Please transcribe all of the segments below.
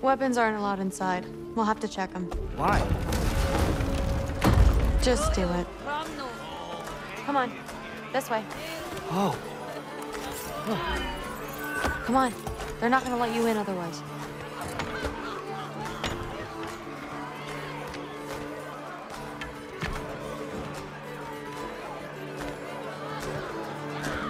Weapons aren't allowed inside. We'll have to check them. Why? Just do it. Come on. This way. Oh, Come on. They're not gonna let you in otherwise.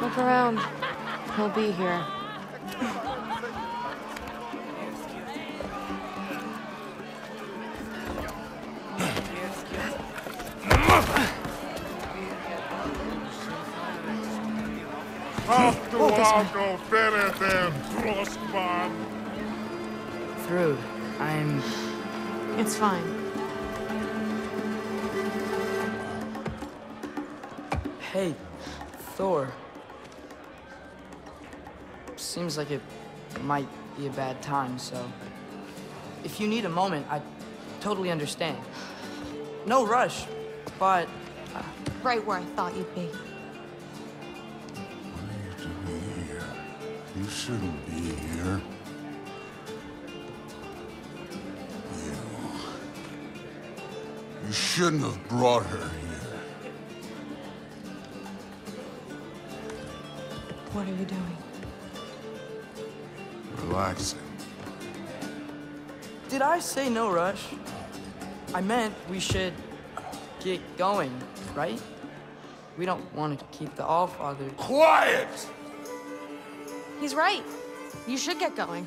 Look around. He'll be here. Actuago Fereten Frostman. through. I'm. It's fine. Hey, Thor. Seems like it might be a bad time, so. If you need a moment, I totally understand. No rush, but. Uh, right where I thought you'd be. Shouldn't be here. You. You shouldn't have brought her here. What are you doing? Relaxing. Did I say no rush? I meant we should get going, right? We don't want to keep the Allfather. Quiet! He's right. You should get going.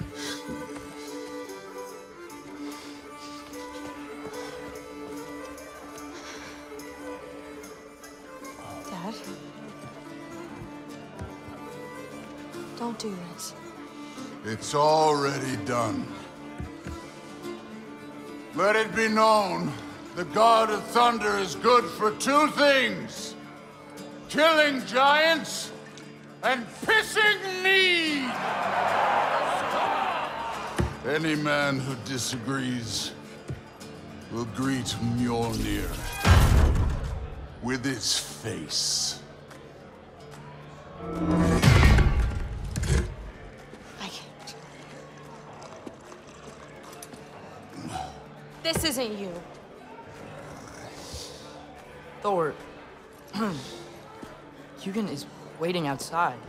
Dad? Don't do this. It's already done. Let it be known, the God of Thunder is good for two things. Killing giants and pissing me! Any man who disagrees will greet Mjolnir with its face. I can't. This isn't you. Thor. Hmm. Hugin is waiting outside.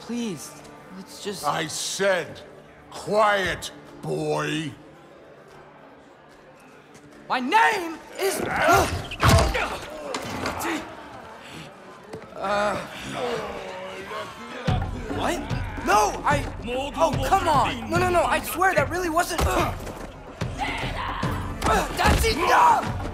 Please, let's just. I said, quiet, boy. My name is. uh. What? No, I. Oh, come on! No, no, no! I swear that really wasn't. That's enough!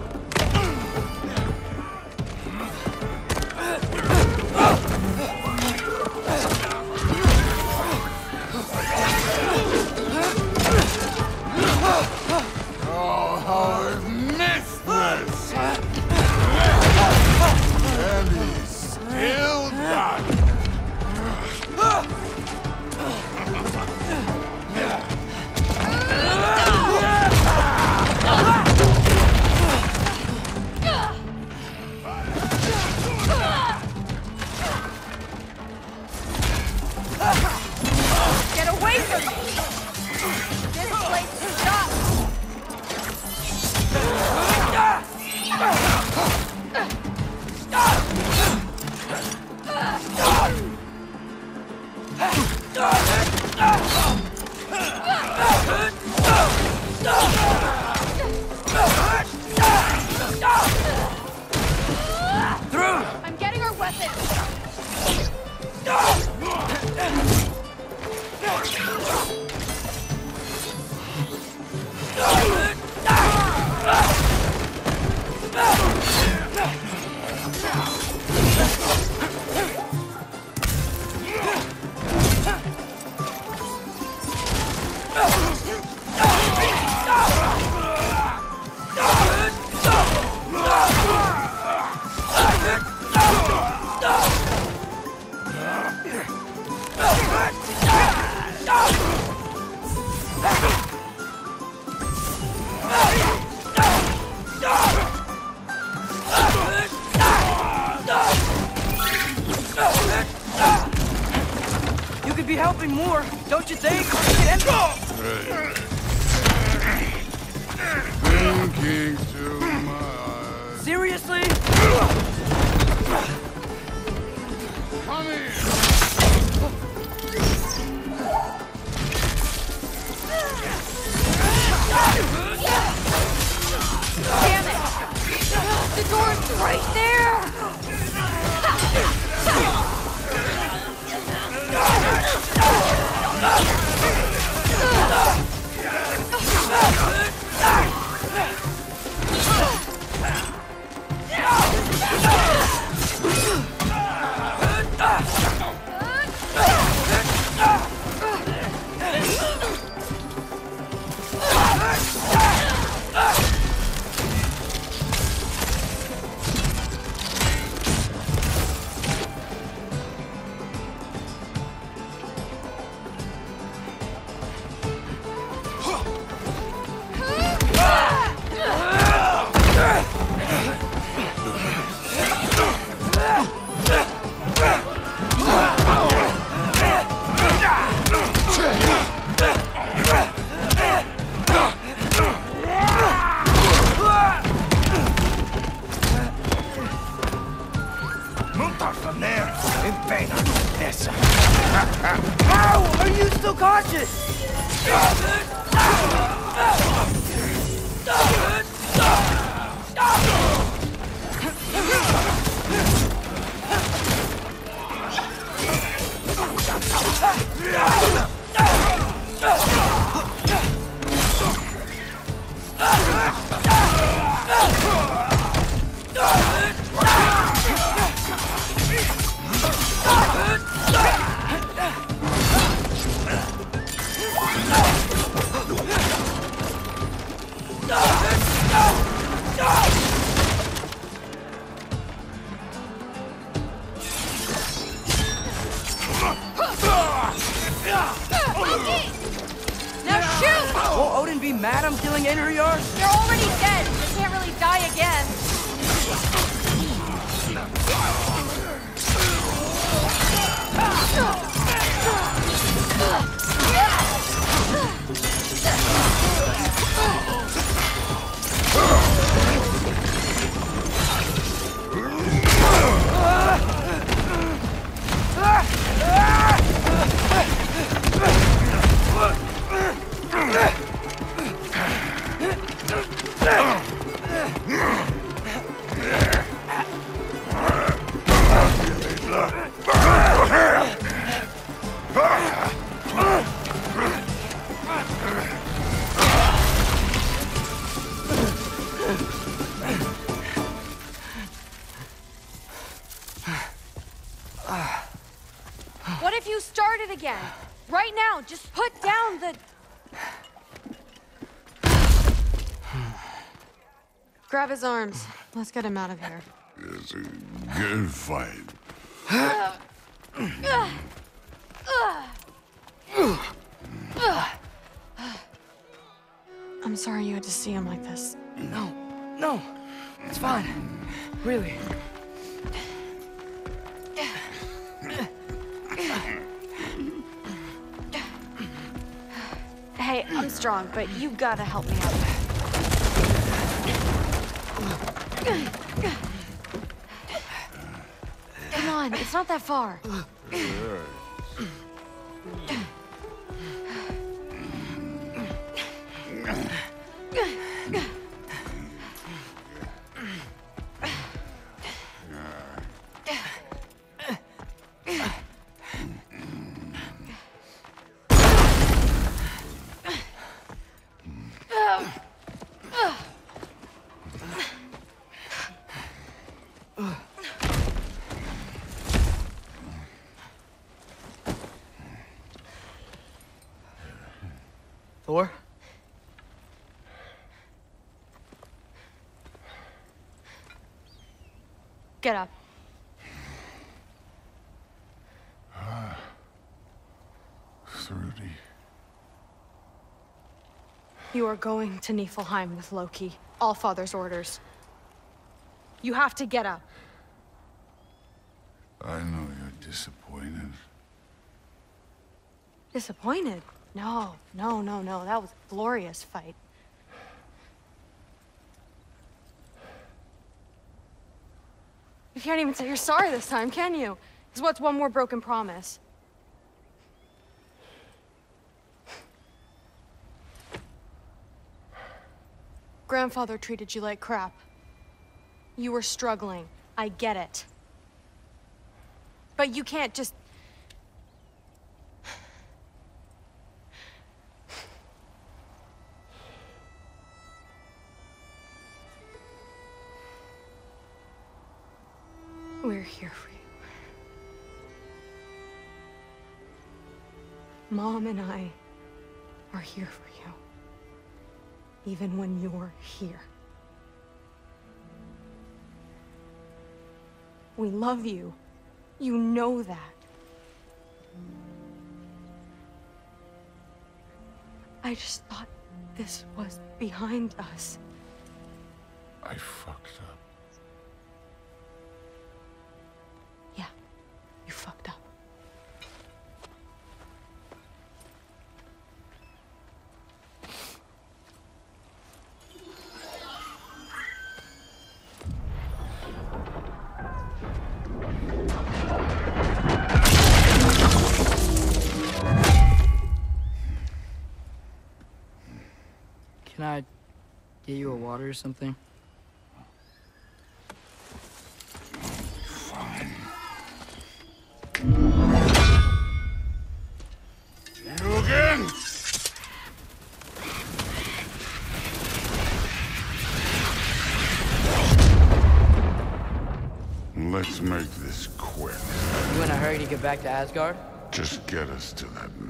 Oh, how be helping more, don't you think? And- Thinking too much. Seriously? Come here. Damn it! The door's right there! Non tarda ner, impena essa. How are you still conscious? Mad I'm killing Einherjar? You're already dead. You can't really die again. Grab his arms. Let's get him out of here. It's a good fight. I'm sorry you had to see him like this. No, no, it's fine. Really. Strong, but you gotta help me out. Come on, it's not that far. Thor? Get up. Ah. Thrudy. You are going to Niflheim with Loki. All Father's orders. You have to get up. I know you're disappointed. Disappointed? No, no, no, no. That was a glorious fight. You can't even say you're sorry this time, can you? Because what's one more broken promise? Grandfather treated you like crap. You were struggling. I get it. But you can't just. We're here for you. Mom and I are here for you. Even when you're here. We love you. You know that. I just thought this was behind us. I fucked up. Get you a water or something? You again? Let's make this quick. You in a hurry to get back to Asgard? Just get us to that mask